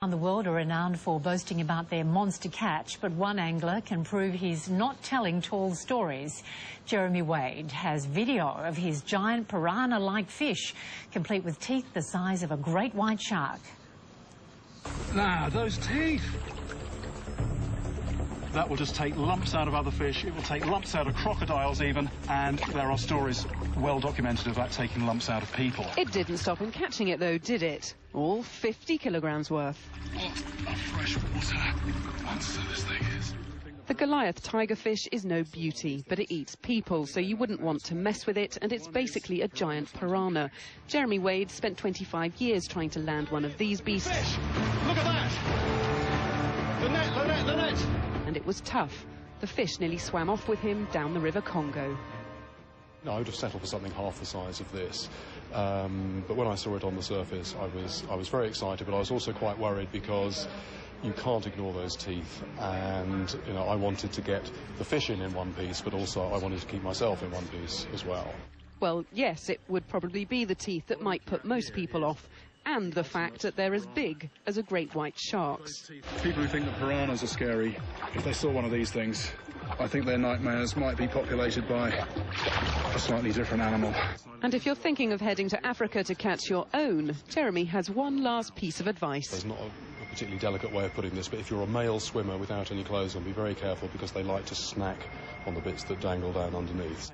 And the world are renowned for boasting about their monster catch, but one angler can prove he's not telling tall stories. Jeremy Wade has video of his giant piranha-like fish, complete with teeth the size of a great white shark. Now, those teeth! That will just take lumps out of other fish, it will take lumps out of crocodiles even, and there are stories well documented of that taking lumps out of people. It didn't stop him catching it though, did it? All 50 kilograms worth. What a freshwater monster this thing is. The Goliath tigerfish is no beauty, but it eats people, so you wouldn't want to mess with it, and it's basically a giant piranha. Jeremy Wade spent 25 years trying to land one of these beasts. Fish! Look at that! And it was tough. The fish nearly swam off with him down the River Congo. I would have settled for something half the size of this. Um, but when I saw it on the surface, I was, I was very excited, but I was also quite worried because you can't ignore those teeth. And, you know, I wanted to get the fish in in one piece, but also I wanted to keep myself in one piece as well. Well, yes, it would probably be the teeth that might put most people off and the fact that they're as big as a great white shark's. People who think that piranhas are scary, if they saw one of these things, I think their nightmares might be populated by a slightly different animal. And if you're thinking of heading to Africa to catch your own, Jeremy has one last piece of advice. There's not a, a particularly delicate way of putting this, but if you're a male swimmer without any clothes on, be very careful because they like to snack on the bits that dangle down underneath.